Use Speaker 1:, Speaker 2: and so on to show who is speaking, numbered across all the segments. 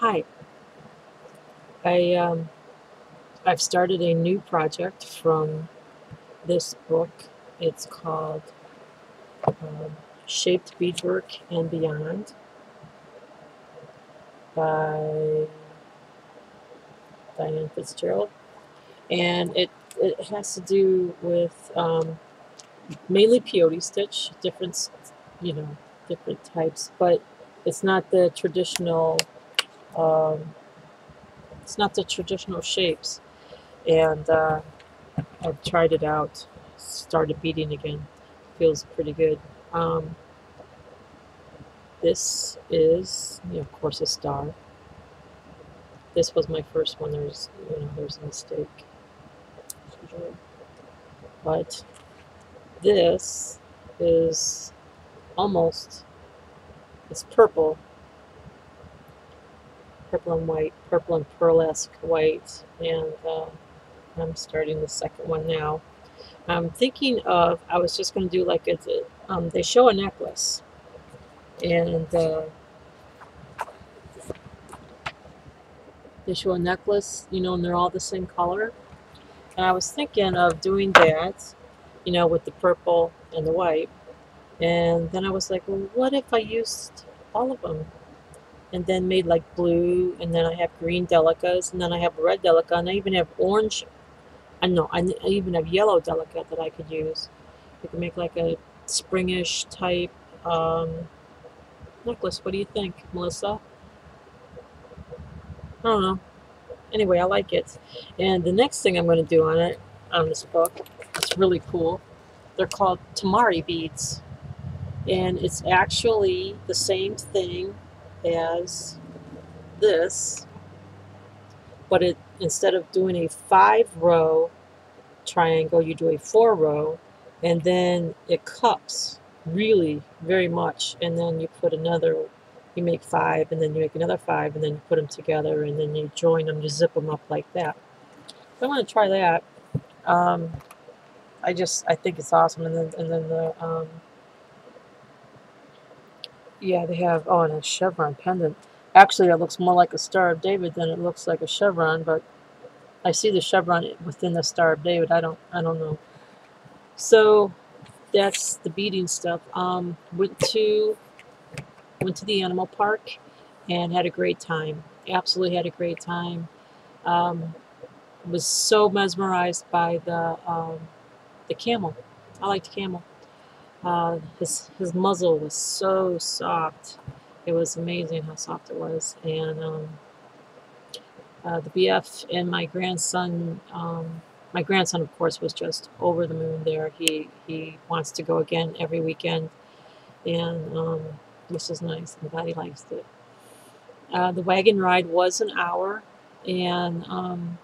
Speaker 1: Hi. I um, I've started a new project from this book. It's called um, Shaped Beadwork and Beyond by Diane Fitzgerald, and it it has to do with um, mainly peyote stitch, different you know different types, but it's not the traditional. Um, it's not the traditional shapes, and uh, I've tried it out. Started beading again. Feels pretty good. Um, this is, you know, of course, a star. This was my first one. There's, you know, there's a mistake. But this is almost, it's purple, purple and white, purple and pearlesque white, and uh, I'm starting the second one now. I'm thinking of, I was just going to do like a, um, they show a necklace, and uh, they show a necklace, you know, and they're all the same color. And I was thinking of doing that, you know, with the purple and the white. And then I was like, well, what if I used all of them? And then made like blue, and then I have green delicas, and then I have red delica, and I even have orange. I know, I, I even have yellow delica that I could use. You could make like a springish type um, necklace. What do you think, Melissa? I don't know. Anyway, I like it. And the next thing I'm going to do on it, on this book, it's really cool. They're called tamari beads. And it's actually the same thing as this, but it instead of doing a five row triangle, you do a four row, and then it cups really very much, and then you put another, you make five, and then you make another five, and then you put them together, and then you join them, you zip them up like that. So I want to try that. Um, I just I think it's awesome, and then and then the um, yeah they have oh and a chevron pendant. Actually, it looks more like a Star of David than it looks like a chevron, but I see the chevron within the Star of David. I don't I don't know. So that's the beading stuff. Um, went to went to the animal park and had a great time. Absolutely had a great time. Um, was so mesmerized by the um, the camel. I liked camel. Uh, his his muzzle was so soft. It was amazing how soft it was, and um, uh, the BF and my grandson. Um, my grandson, of course, was just over the moon there. He he wants to go again every weekend, and um, this is nice. I'm glad he likes it. Uh, the wagon ride was an hour, and um,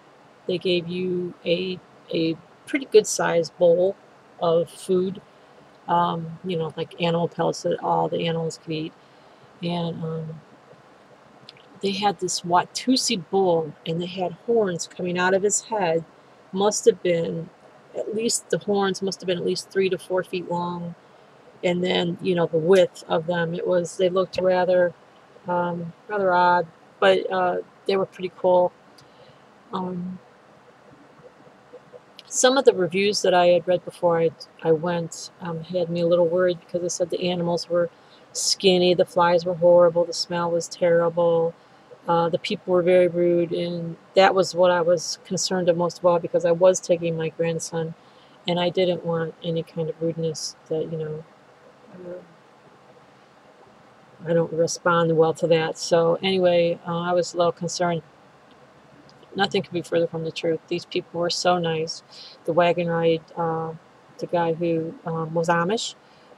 Speaker 1: they gave you a a pretty good sized bowl of food. Um, you know, like animal pellets that all the animals could eat, and um, they had this Watusi bull, and they had horns coming out of his head. Must have been at least the horns must have been at least three to four feet long, and then you know the width of them. It was they looked rather um, rather odd, but uh, they were pretty cool. Um, some of the reviews that I had read before I, I went um, had me a little worried because they said the animals were skinny, the flies were horrible, the smell was terrible, uh, the people were very rude, and that was what I was concerned of most of all because I was taking my grandson, and I didn't want any kind of rudeness that you know. Uh, I don't respond well to that. So anyway, uh, I was a little concerned. Nothing could be further from the truth. These people were so nice. The wagon ride, uh, the guy who um, was Amish,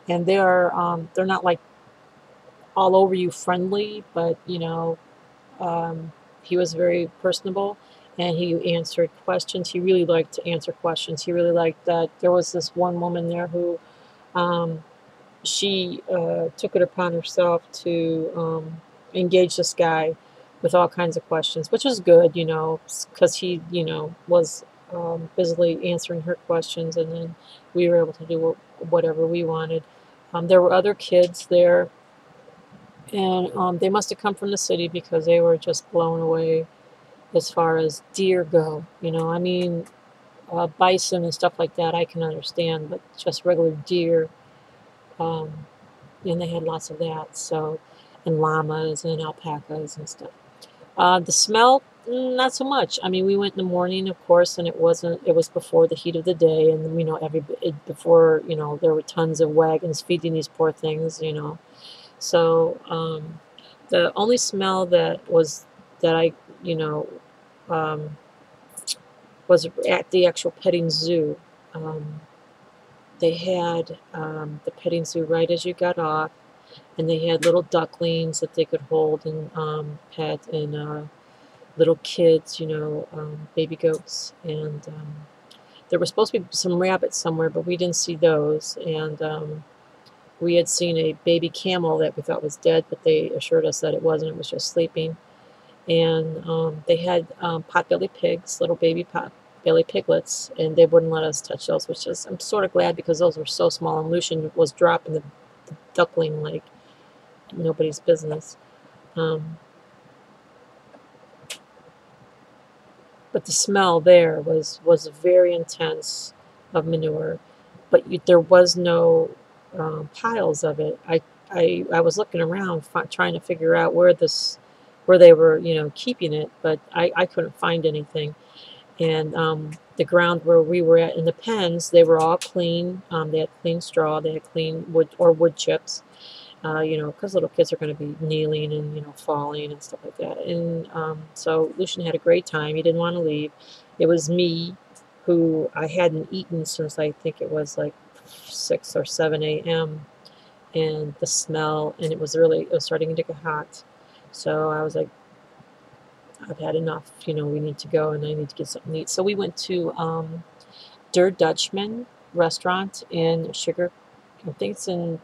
Speaker 1: and they're um, they're not like all over you friendly, but you know, um, he was very personable, and he answered questions. He really liked to answer questions. He really liked that. There was this one woman there who. Um, she uh, took it upon herself to um, engage this guy with all kinds of questions, which was good, you know, because he, you know, was um, busily answering her questions, and then we were able to do whatever we wanted. Um, there were other kids there and um, they must have come from the city because they were just blown away as far as deer go. You know, I mean, uh, bison and stuff like that I can understand, but just regular deer, um, and they had lots of that. So, and llamas and alpacas and stuff. Uh, the smell, mm, not so much. I mean, we went in the morning, of course, and it wasn't. It was before the heat of the day, and you know, every it, before you know, there were tons of wagons feeding these poor things. You know, so um, the only smell that was that I, you know, um, was at the actual petting zoo. Um, they had um, the petting zoo right as you got off, and they had little ducklings that they could hold and um, pet, and uh, little kids, you know, um, baby goats, and um, there were supposed to be some rabbits somewhere, but we didn't see those, and um, we had seen a baby camel that we thought was dead, but they assured us that it wasn't, it was just sleeping. And um, they had um, potbelly pigs, little baby pot, potbelly piglets, and they wouldn't let us touch those, which is, I'm sort of glad because those were so small, and Lucian was dropping the duckling like nobody's business. Um, but the smell there was, was very intense of manure, but you, there was no um, piles of it. I, I, I was looking around trying to figure out where this, where they were, you know, keeping it, but I, I couldn't find anything. And um, the ground where we were at in the pens, they were all clean. Um, they had clean straw. They had clean wood or wood chips. Uh, you know, because little kids are going to be kneeling and you know falling and stuff like that. And um, so Lucian had a great time. He didn't want to leave. It was me, who I hadn't eaten since I think it was like 6 or 7 a.m. and the smell and it was really it was starting to get hot so I was like I've had enough you know we need to go and I need to get something to eat. So we went to um, Der Dutchman restaurant in Sugar I think it's in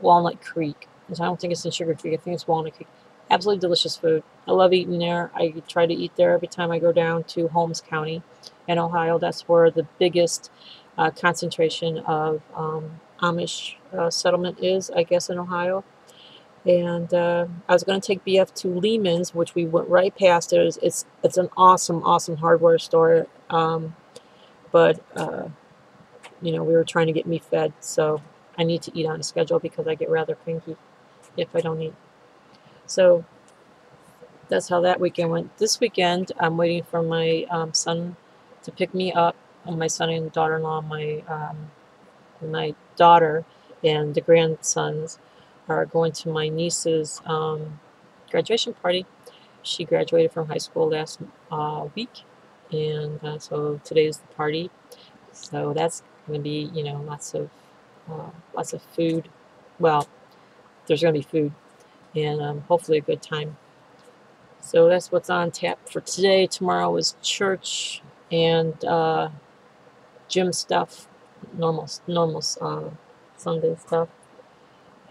Speaker 1: Walnut Creek. I don't think it's in Sugar Creek I think it's Walnut Creek. Absolutely delicious food. I love eating there. I try to eat there every time I go down to Holmes County in Ohio. That's where the biggest uh, concentration of um, Amish uh, settlement is, I guess, in Ohio. And uh, I was going to take BF to Lehman's, which we went right past. It was, it's it's an awesome, awesome hardware store. Um, but uh, you know, we were trying to get me fed, so I need to eat on a schedule because I get rather cranky if I don't eat. So that's how that weekend went. This weekend, I'm waiting for my um, son to pick me up and my son and daughter-in-law, my um, my daughter, and the grandsons are going to my niece's um, graduation party. She graduated from high school last uh, week, and uh, so today is the party. So that's going to be, you know, lots of uh, lots of food. Well, there's going to be food, and um, hopefully a good time. So that's what's on tap for today. Tomorrow is church, and uh, gym stuff, normal normal uh, Sunday stuff.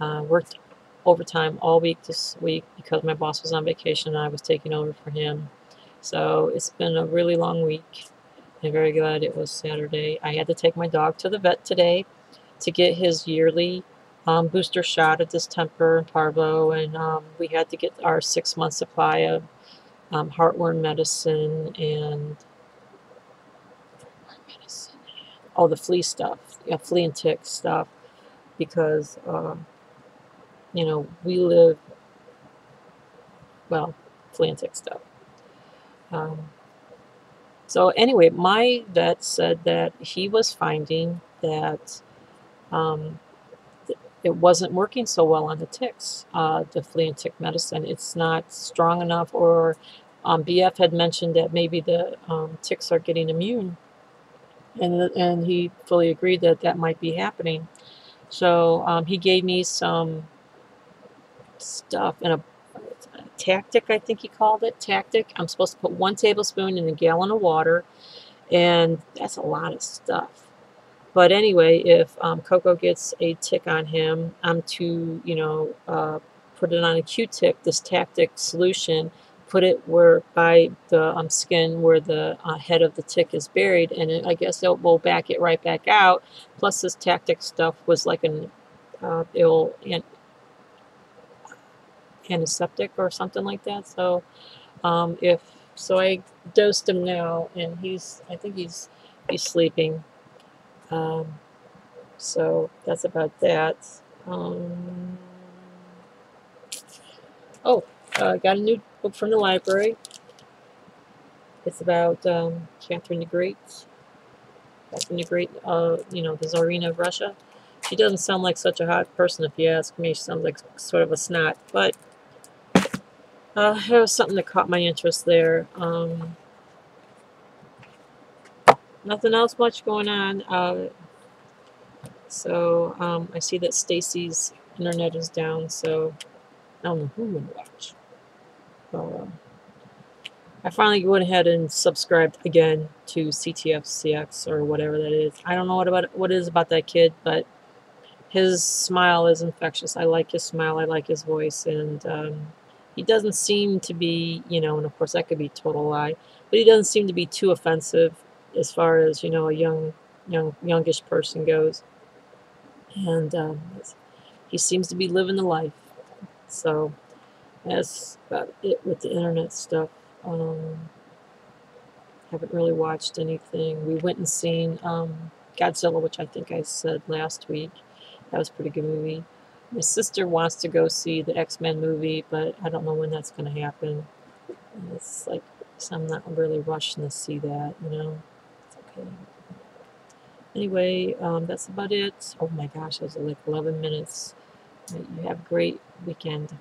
Speaker 1: Uh, worked overtime all week this week because my boss was on vacation and I was taking over for him. So it's been a really long week. I'm very glad it was Saturday. I had to take my dog to the vet today to get his yearly um, booster shot of distemper and parvo, and um, we had to get our six month supply of um, heartworm medicine and all the flea stuff, yeah, flea and tick stuff, because, uh, you know, we live, well, flea and tick stuff. Um, so anyway, my vet said that he was finding that um, it wasn't working so well on the ticks, uh, the flea and tick medicine. It's not strong enough, or um, BF had mentioned that maybe the um, ticks are getting immune and and he fully agreed that that might be happening. So um, he gave me some stuff in a, a, Taktic, I think he called it Taktic. I'm supposed to put one tablespoon in a gallon of water, and that's a lot of stuff. But anyway, if um, Coco gets a tick on him, I'm to you know uh, put it on a Q-tip, this Taktic solution, put it where by the um, skin where the uh, head of the tick is buried and it, I guess it will back it right back out plus this Taktic stuff was like an uh, it'll antiseptic or something like that. So um, if so, I dosed him now, and he's I think he's he's sleeping. Um, so that's about that. Um, oh, I uh, got a new book from the library. It's about um, Catherine the Great. Catherine the Great, uh, you know, the Tsarina of Russia. She doesn't sound like such a hot person, if you ask me. She sounds like sort of a snot, but uh, there was something that caught my interest there. Um, nothing else much going on. Uh, so um, I see that Stacy's internet is down, so I don't know who would watch. Uh, I finally went ahead and subscribed again to CTFxC or whatever that is. I don't know what about what is about that kid, but his smile is infectious. I like his smile. I like his voice, and um, he doesn't seem to be, you know, and of course that could be a total lie, but he doesn't seem to be too offensive as far as you know a young, young, youngish person goes, and um, he seems to be living the life. So that's about it with the internet stuff. Um, haven't really watched anything. We went and seen um, Godzilla, which I think I said last week. That was a pretty good movie. My sister wants to go see the X-Men movie, but I don't know when that's going to happen. It's like, so I'm not really rushing to see that, you know. It's okay. Anyway, um, that's about it. Oh my gosh, that was like 11 minutes. You have a great weekend.